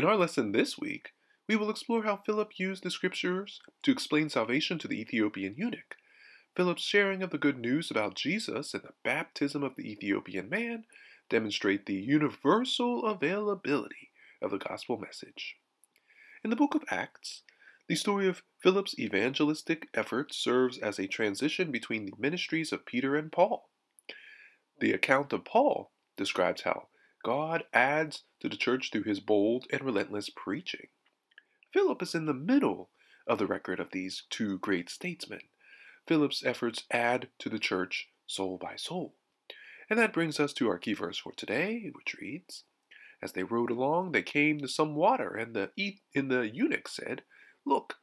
our lesson this week, we will explore how Philip used the scriptures to explain salvation to the Ethiopian eunuch. Philip's sharing of the good news about Jesus and the baptism of the Ethiopian man demonstrate the universal availability of the gospel message. In the book of Acts, the story of Philip's evangelistic efforts serves as a transition between the ministries of Peter and Paul. The account of Paul describes how God adds to the church through his bold and relentless preaching. Philip is in the middle of the record of these two great statesmen. Philip's efforts add to the church soul by soul. And that brings us to our key verse for today, which reads As they rode along, they came to some water, and the, and the eunuch said, Look,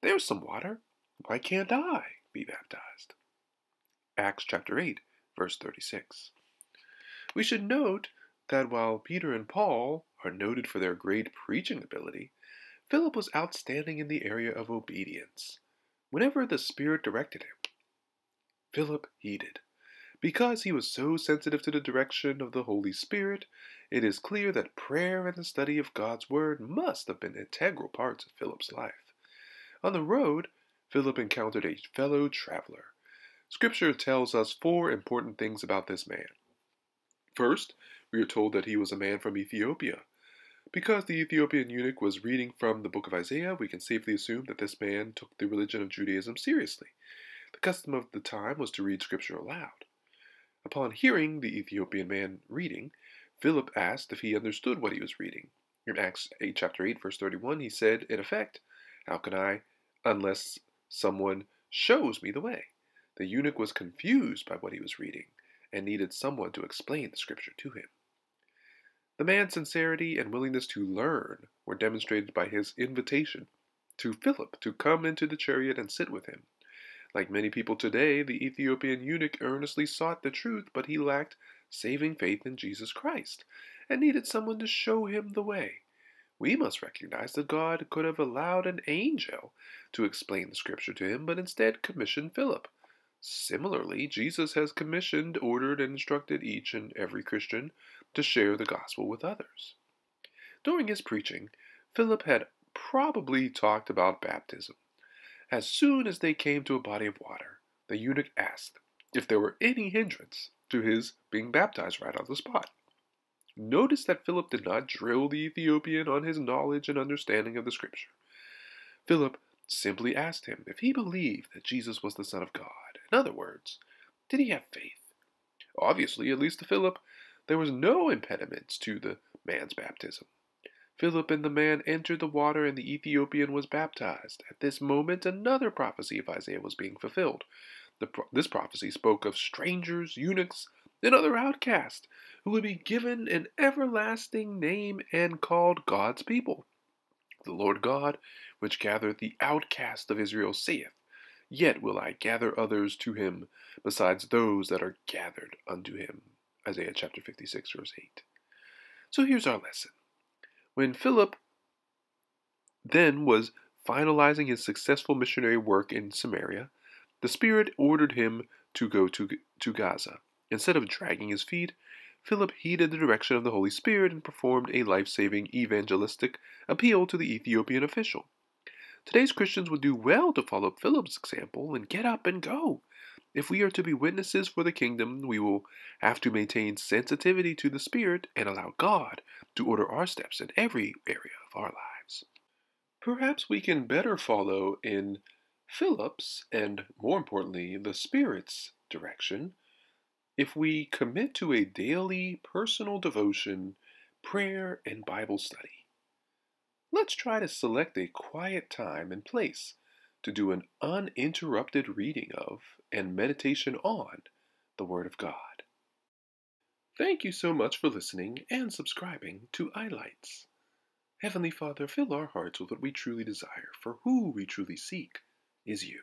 there's some water. Why can't I be baptized? Acts chapter 8, verse 36. We should note that while Peter and Paul are noted for their great preaching ability, Philip was outstanding in the area of obedience. Whenever the Spirit directed him, Philip heeded. Because he was so sensitive to the direction of the Holy Spirit, it is clear that prayer and the study of God's Word must have been integral parts of Philip's life. On the road, Philip encountered a fellow traveler. Scripture tells us four important things about this man. First, we are told that he was a man from Ethiopia. Because the Ethiopian eunuch was reading from the book of Isaiah, we can safely assume that this man took the religion of Judaism seriously. The custom of the time was to read scripture aloud. Upon hearing the Ethiopian man reading, Philip asked if he understood what he was reading. In Acts 8, chapter 8, verse 31, he said, in effect, How can I, unless someone shows me the way? The eunuch was confused by what he was reading and needed someone to explain the scripture to him. The man's sincerity and willingness to learn were demonstrated by his invitation to Philip to come into the chariot and sit with him. Like many people today, the Ethiopian eunuch earnestly sought the truth, but he lacked saving faith in Jesus Christ and needed someone to show him the way. We must recognize that God could have allowed an angel to explain the scripture to him, but instead commissioned Philip. Similarly, Jesus has commissioned, ordered, and instructed each and every Christian to share the gospel with others. During his preaching, Philip had probably talked about baptism. As soon as they came to a body of water, the eunuch asked if there were any hindrance to his being baptized right on the spot. Notice that Philip did not drill the Ethiopian on his knowledge and understanding of the scripture. Philip simply asked him if he believed that Jesus was the Son of God. In other words, did he have faith? Obviously, at least to Philip, there was no impediments to the man's baptism. Philip and the man entered the water, and the Ethiopian was baptized. At this moment, another prophecy of Isaiah was being fulfilled. Pro- this prophecy spoke of strangers, eunuchs, and other outcasts who would be given an everlasting name and called God's people. The Lord God, which gathereth the outcast of Israel, saith, Yet will I gather others to him, besides those that are gathered unto him. Isaiah chapter 56, verse 8. So here's our lesson. When Philip then was finalizing his successful missionary work in Samaria, the Spirit ordered him to go to, to Gaza. Instead of dragging his feet, Philip heeded the direction of the Holy Spirit and performed a life saving evangelistic appeal to the Ethiopian official. Today's Christians would do well to follow Philip's example and get up and go. If we are to be witnesses for the kingdom, we will have to maintain sensitivity to the Spirit and allow God to order our steps in every area of our lives. Perhaps we can better follow in Philip's and, more importantly, the Spirit's direction if we commit to a daily personal devotion, prayer, and Bible study. Let's try to select a quiet time and place to do an uninterrupted reading of and meditation on the Word of God. Thank you so much for listening and subscribing to iLights. Heavenly Father, fill our hearts with what we truly desire, for who we truly seek is you.